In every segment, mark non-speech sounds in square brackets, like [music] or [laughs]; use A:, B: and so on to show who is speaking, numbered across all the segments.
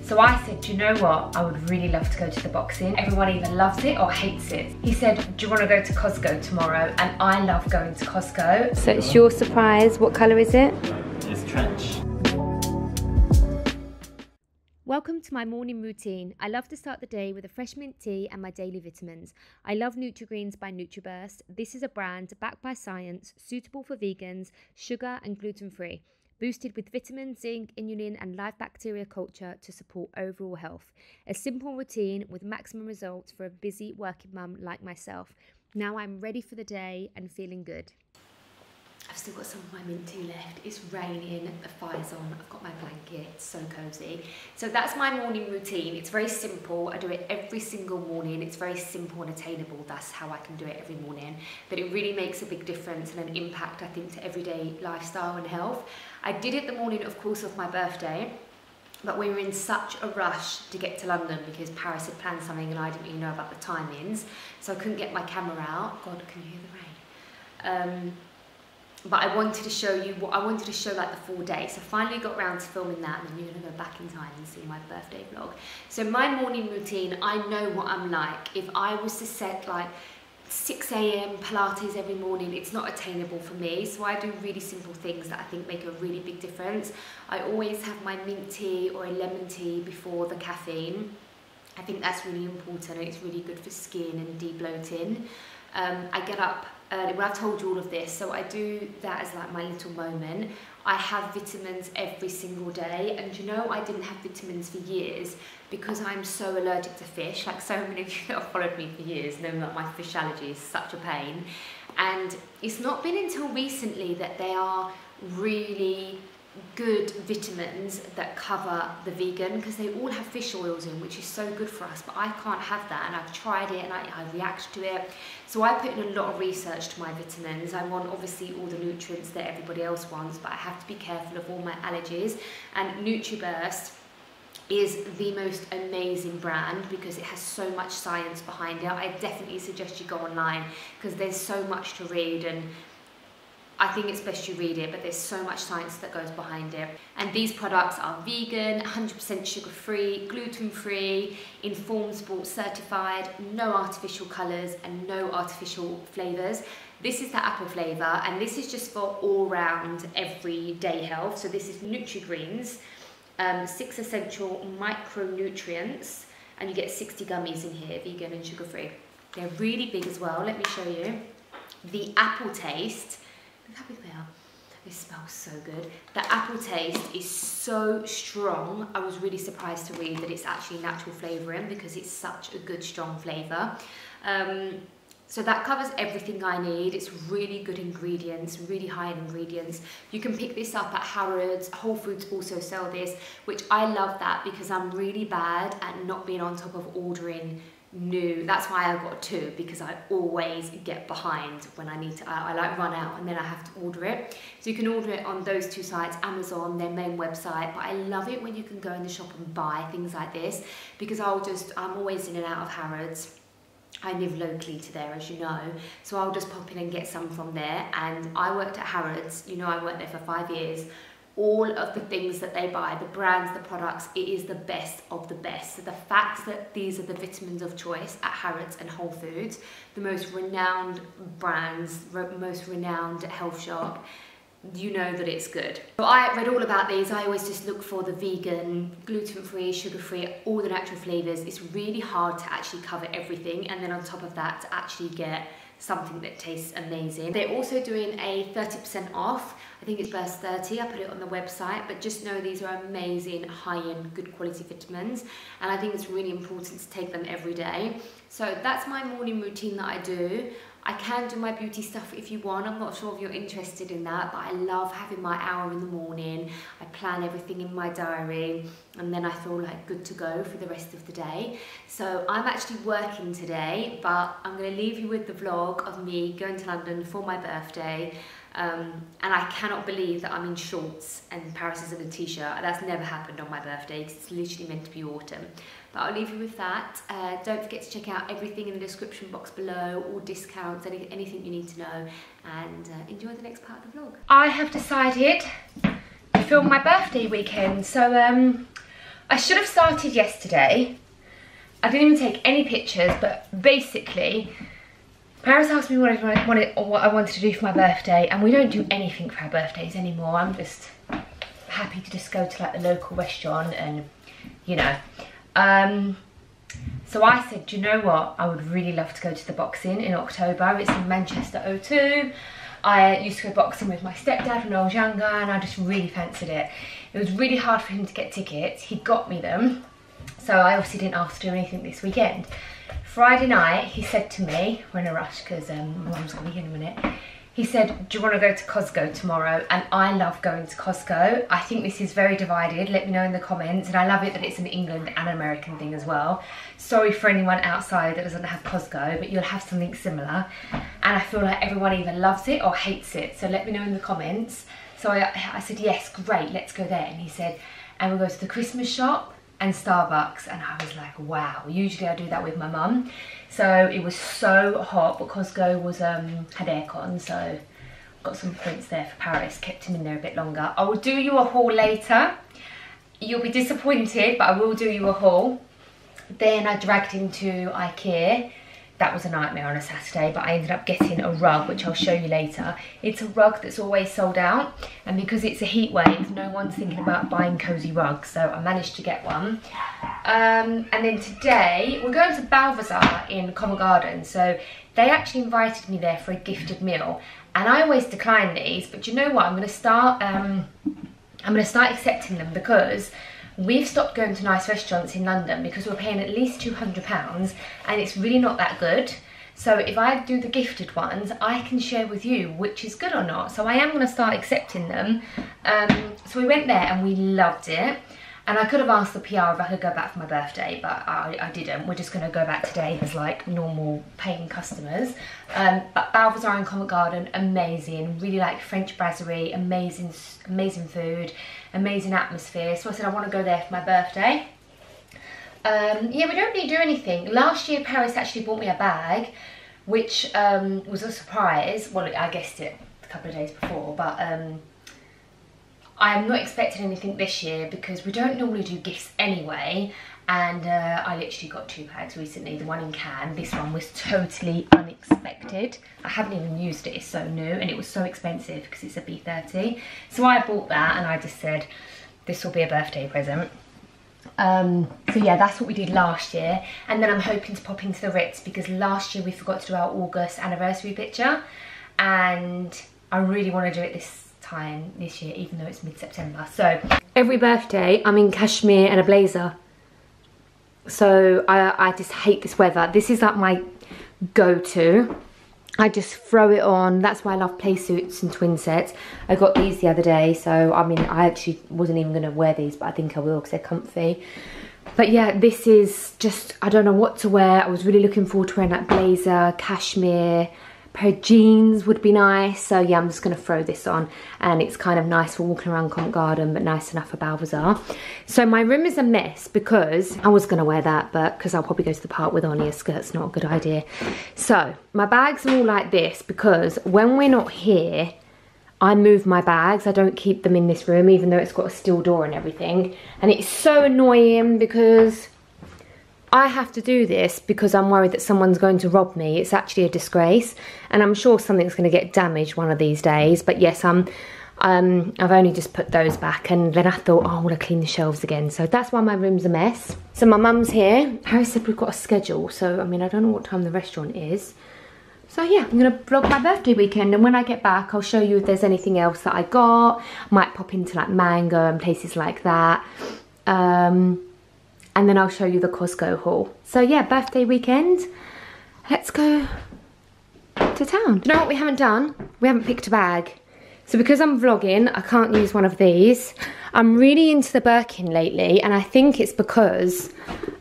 A: So I said, do you know what? I would really love to go to the boxing. Everyone either loves it or hates it. He said, do you want to go to Costco tomorrow? And I love going to Costco.
B: So it's your surprise. What colour is it?
C: It's trench.
B: Welcome to my morning routine. I love to start the day with a fresh mint tea and my daily vitamins. I love Nutri-Greens by NutriBurst. This is a brand backed by science, suitable for vegans, sugar and gluten-free boosted with vitamin, zinc, inulin, and live bacteria culture to support overall health. A simple routine with maximum results for a busy working mum like myself. Now I'm ready for the day and feeling good. I've still got some of my mint tea left. It's raining, the fire's on, I've got my blanket, it's so cozy. So that's my morning routine. It's very simple. I do it every single morning. It's very simple and attainable. That's how I can do it every morning. But it really makes a big difference and an impact, I think, to everyday lifestyle and health. I did it the morning, of course, of my birthday. But we were in such a rush to get to London because Paris had planned something and I didn't really know about the timings. So I couldn't get my camera out. God, can you hear the rain? Um, but I wanted to show you what I wanted to show like the full day. So finally got around to filming that and then you're gonna go back in time and see my birthday vlog. So my morning routine, I know what I'm like. If I was to set like 6 a.m. Pilates every morning, it's not attainable for me. So I do really simple things that I think make a really big difference. I always have my mint tea or a lemon tea before the caffeine. I think that's really important and it's really good for skin and de-bloating. Um, I get up well I've told you all of this, so I do that as like my little moment. I have vitamins every single day and you know I didn't have vitamins for years because I'm so allergic to fish, like so many of you that [laughs] have followed me for years know that my fish allergy is such a pain and it's not been until recently that they are really good vitamins that cover the vegan because they all have fish oils in which is so good for us but I can't have that and I've tried it and I, I react to it. So I put in a lot of research to my vitamins. I want obviously all the nutrients that everybody else wants but I have to be careful of all my allergies. And NutriBurst is the most amazing brand because it has so much science behind it. I definitely suggest you go online because there's so much to read and I think it's best you read it, but there's so much science that goes behind it. And these products are vegan, 100% sugar-free, gluten-free, Informed Sport certified, no artificial colours and no artificial flavours. This is the apple flavour and this is just for all-round everyday health. So this is Nutri-Greens, um, six essential micronutrients and you get 60 gummies in here, vegan and sugar-free. They're really big as well, let me show you. The apple taste Look how big they are. They smell so good. The apple taste is so strong. I was really surprised to read that it's actually natural flavouring because it's such a good strong flavour. Um, so that covers everything I need. It's really good ingredients, really high in ingredients. You can pick this up at Harrods. Whole Foods also sell this, which I love that because I'm really bad at not being on top of ordering new. That's why I got two because I always get behind when I need to I, I, like run out and then I have to order it. So you can order it on those two sites Amazon their main website but I love it when you can go in the shop and buy things like this because I'll just I'm always in and out of Harrods. I live locally to there as you know so I'll just pop in and get some from there. And I worked at Harrods you know I worked there for five years all of the things that they buy, the brands, the products, it is the best of the best. So the fact that these are the vitamins of choice at Harrods and Whole Foods, the most renowned brands, most renowned health shop, you know that it's good. So I read all about these. I always just look for the vegan, gluten-free, sugar-free, all the natural flavours. It's really hard to actually cover everything. And then on top of that, to actually get something that tastes amazing. They're also doing a 30% off. I think it's Burst 30, I put it on the website, but just know these are amazing, high-end, good quality vitamins, and I think it's really important to take them every day. So that's my morning routine that I do. I can do my beauty stuff if you want. I'm not sure if you're interested in that, but I love having my hour in the morning. I plan everything in my diary and then I feel like good to go for the rest of the day. So I'm actually working today, but I'm gonna leave you with the vlog of me going to London for my birthday.
D: Um, and I cannot believe that I'm in shorts and Paris is in a t-shirt. That's never happened on my birthday because it's literally meant to be autumn. But I'll leave you with that. Uh, don't forget to check out everything in the description box below, all discounts, any, anything you need to know, and uh, enjoy the next part of the vlog.
B: I have decided to film my birthday weekend. So um, I should have started yesterday. I didn't even take any pictures, but basically Paris asked me what I, wanted, what I wanted to do for my birthday and we don't do anything for our birthdays anymore. I'm just happy to just go to like the local restaurant and, you know. Um, so I said, do you know what? I would really love to go to the boxing in October. It's in Manchester O2. I used to go boxing with my stepdad when I was younger and I just really fancied it. It was really hard for him to get tickets. He got me them. So I obviously didn't ask to do anything this weekend. Friday night, he said to me, we're in a rush because um, my mum's going to be here in a minute. He said, do you want to go to Costco tomorrow? And I love going to Costco. I think this is very divided. Let me know in the comments. And I love it that it's an England and American thing as well. Sorry for anyone outside that doesn't have Costco, but you'll have something similar. And I feel like everyone either loves it or hates it. So let me know in the comments. So I, I said, yes, great, let's go there. And he said, and we'll go to the Christmas shop and Starbucks and I was like wow usually I do that with my mum. So it was so hot but Costco was um had aircon so got some prints there for Paris kept him in there a bit longer. I will do you a haul later. You'll be disappointed but I will do you a haul. Then I dragged him to Ikea that was a nightmare on a Saturday, but I ended up getting a rug, which I'll show you later. It's a rug that's always sold out, and because it's a heat wave, no one's thinking about buying cozy rugs, so I managed to get one. Um, and then today, we're going to Balthazar in Covent Garden, so they actually invited me there for a gifted meal, and I always decline these, but you know what, I'm going to start, um, I'm going to start accepting them because We've stopped going to nice restaurants in London because we're paying at least £200 and it's really not that good. So if I do the gifted ones, I can share with you which is good or not. So I am going to start accepting them. Um, so we went there and we loved it. And I could have asked the PR if I could go back for my birthday, but I, I didn't. We're just going to go back today as like normal paying customers. Um, but Balthazar in Covent Garden, amazing. Really like French brasserie, amazing, amazing food, amazing atmosphere. So I said I want to go there for my birthday. Um, yeah, we don't really do anything. Last year Paris actually bought me a bag, which um, was a surprise. Well, I guessed it a couple of days before, but um, I'm not expecting anything this year because we don't normally do gifts anyway and uh, I literally got two bags recently, the one in Cannes. This one was totally unexpected. I haven't even used it, it's so new and it was so expensive because it's a B30. So I bought that and I just said, this will be a birthday present. Um, so yeah, that's what we did last year. And then I'm hoping to pop into the Ritz because last year we forgot to do our August anniversary picture and I really want to do it this time this year, even though it's mid-September. So every birthday, I'm in cashmere and a blazer. So I, I just hate this weather. This is like my go-to. I just throw it on. That's why I love play suits and twin sets. I got these the other day, so I mean, I actually wasn't even going to wear these, but I think I will because they're comfy. But yeah, this is just, I don't know what to wear. I was really looking forward to wearing that blazer, cashmere, pair of jeans would be nice. So yeah, I'm just gonna throw this on and it's kind of nice for walking around Covent Garden, but nice enough for Balthazar. So my room is a mess because I was gonna wear that, but because I'll probably go to the park with only a skirt's not a good idea. So my bags are all like this because when we're not here, I move my bags. I don't keep them in this room, even though it's got a steel door and everything. And it's so annoying because I have to do this because I'm worried that someone's going to rob me. It's actually a disgrace. And I'm sure something's going to get damaged one of these days. But yes, I'm, um, I've only just put those back. And then I thought, oh, I want to clean the shelves again. So that's why my room's a mess. So my mum's here. Harry said we've got a schedule. So, I mean, I don't know what time the restaurant is. So yeah, I'm gonna vlog my birthday weekend and when I get back I'll show you if there's anything else that I got. Might pop into like Mango and places like that. Um, and then I'll show you the Costco haul. So yeah, birthday weekend. Let's go to town. You know what we haven't done? We haven't picked a bag. So because I'm vlogging, I can't use one of these. I'm really into the Birkin lately, and I think it's because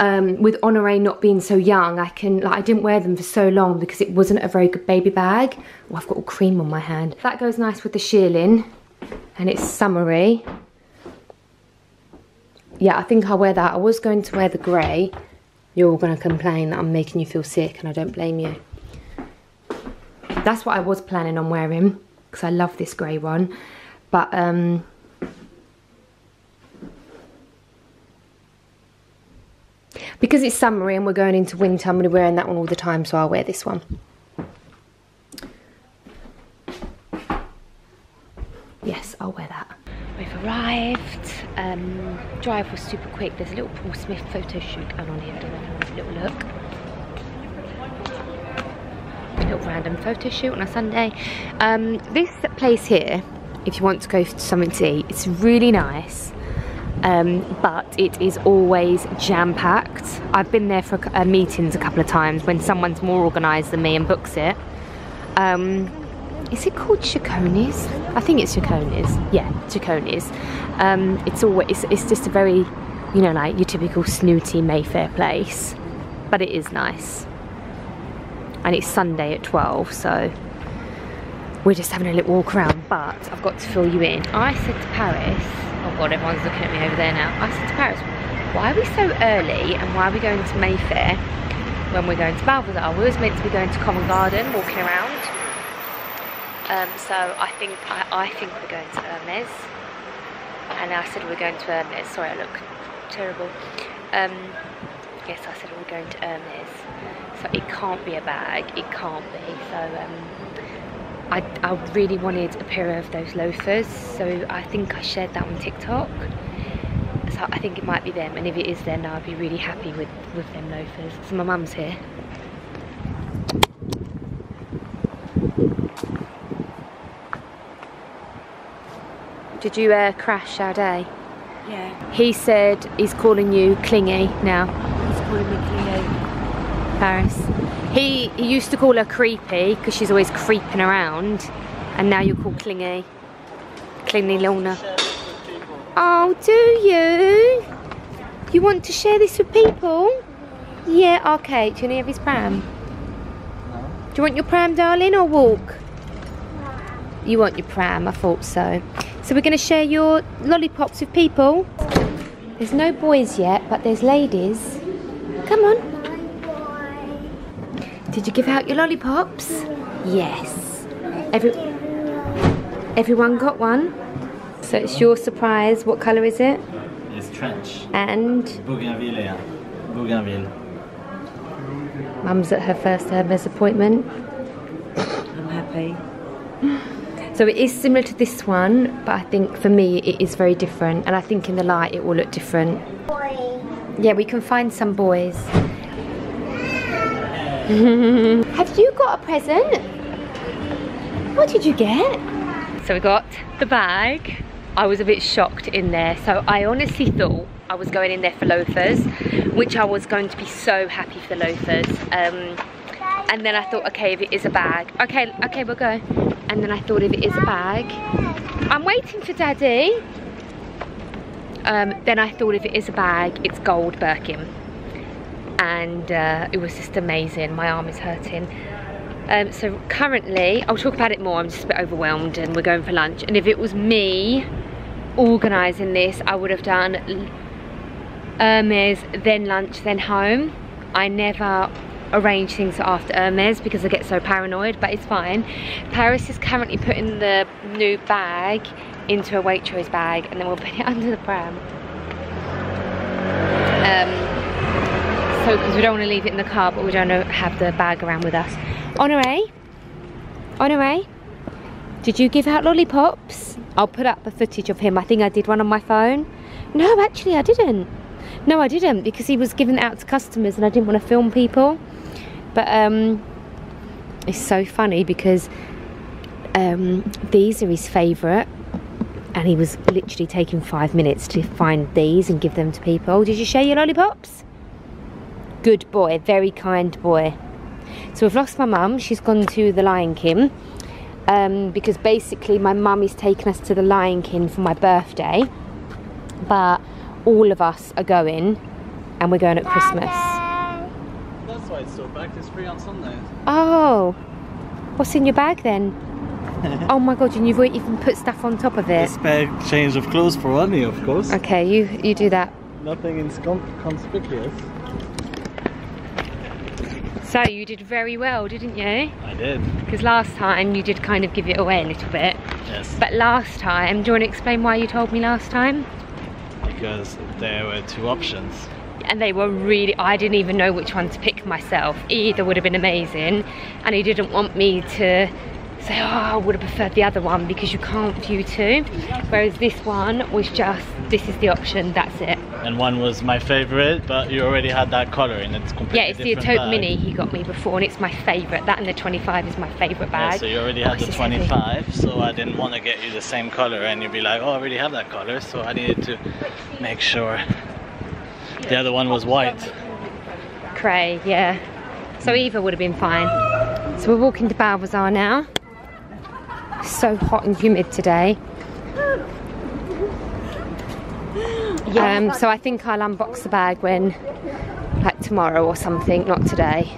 B: um, with Honore not being so young, I can, like, I didn't wear them for so long because it wasn't a very good baby bag. Oh, I've got all cream on my hand. That goes nice with the shearling, and it's summery. Yeah, I think I'll wear that. I was going to wear the grey. You're all gonna complain that I'm making you feel sick, and I don't blame you. That's what I was planning on wearing, because I love this grey one. But, um, Because it's summery and we're going into winter, I'm going to be wearing that one all the time, so I'll wear this one. Yes, I'll wear that. We've arrived. Um, drive was super quick. There's a little Paul Smith photo shoot going on here. I don't know if you want a little look. A little random photo shoot on a Sunday. Um, this place here, if you want to go to something to eat, it's really nice um, but it is always jam-packed. I've been there for uh, meetings a couple of times when someone's more organised than me and books it. Um, is it called Cecconi's? I think it's Cecconi's. Yeah, Cecconi's. Um, it's always it's, it's just a very, you know, like your typical snooty Mayfair place, but it is nice. And it's Sunday at 12, so we're just having a little walk around. But I've got to fill you in. I said to Paris Oh god, everyone's looking at me over there now. I said to Paris, why are we so early and why are we going to Mayfair when we're going to Balthazar? We was meant to be going to Covent Garden, walking around. Um, so I think I, I, think we're going to Hermes. And I said we're going to Hermes. Sorry, I look terrible. Um, yes, I said we're going to Hermes. So it can't be a bag. It can't be. So um, I, I really wanted a pair of those loafers so I think I shared that on TikTok so I think it might be them and if it is then I'll be really happy with, with them loafers so my mum's here Did you uh, crash our day?
E: Yeah.
B: He said he's calling you clingy now.
E: He's calling me clingy.
B: Paris. He, he used to call her creepy because she's always creeping around. And now you're called clingy. Clingy Lorna. Oh, do you? You want to share this with people? Yeah, okay. Do you want to have his pram? Do you want your pram, darling, or walk? You want your pram, I thought so. So we're going to share your lollipops with people. There's no boys yet, but there's ladies. Come on. Did you give out your lollipops? Yes. Every everyone got one? So it's your surprise. What colour is it?
C: It's trench.
B: And?
C: Bougainville, yeah. Bougainville.
B: Mum's at her first Hermes appointment.
E: I'm happy. [laughs]
B: So it is similar to this one, but I think for me it is very different. And I think in the light it will look different. Boy. Yeah, we can find some boys. [laughs] Have you got a present? What did you get? So we got the bag. I was a bit shocked in there. So I honestly thought I was going in there for loafers, which I was going to be so happy for the loafers. Um, and then I thought, okay, if it is a bag, okay, okay, we'll go. And then I thought if it is a bag, I'm waiting for daddy. Um, then I thought if it is a bag, it's gold Birkin and uh, it was just amazing. My arm is hurting. Um, so currently, I'll talk about it more, I'm just a bit overwhelmed and we're going for lunch. And if it was me organising this, I would have done Hermes, then lunch, then home. I never arrange things after Hermes because I get so paranoid, but it's fine. Paris is currently putting the new bag into a Waitrose bag and then we'll put it [laughs] under the pram. Um, because we don't want to leave it in the car, but we don't have the bag around with us. Honore? Honore? Did you give out lollipops? I'll put up a footage of him. I think I did one on my phone. No, actually I didn't. No, I didn't because he was giving out to customers and I didn't want to film people. But um, it's so funny because um, these are his favourite and he was literally taking five minutes to find these and give them to people. Did you share your lollipops? good boy, very kind boy. So we've lost my mum. She's gone to the Lion King. um, because basically my mum is taking us to the Lion King for my birthday, but all of us are going, and we're going at Christmas.
C: That's why it's so packed. It's free on Sundays.
B: Oh, what's in your bag then? [laughs] oh my god, and you've even put stuff on top of it.
C: This bag change of clothes for Ronnie, of course.
B: Okay, you you do that.
C: Nothing incon- conspicuous.
B: So you did very well, didn't you?
C: I did.
B: Because last time you did kind of give it away a little bit.
C: Yes.
B: But last time, do you want to explain why you told me last time?
C: because there were two options.
B: And they were really, I didn't even know which one to pick myself. Either would have been amazing, and he didn't want me to say, oh, I would have preferred the other one because you can't view two. Whereas this one was just, this is the option, that's it.
C: And one was my favorite, but you already had that color and it's completely
B: Yeah, it's the Atote
C: bag.
B: Mini he got me before, and it's my favourite. That and the 25 is my favourite bag.
C: Yeah, so you already
B: Oh,
C: had the
B: this is heavy.
C: 25, so I didn't want to get you the same color and you'd be like, oh, I already have that color, so I needed to make sure. The other one was white.
B: Craie, yeah. So Eva would have been fine. So we're walking to Balthazar now. So hot and humid today. Um, so I think I'll unbox the bag when, like tomorrow or something, not today.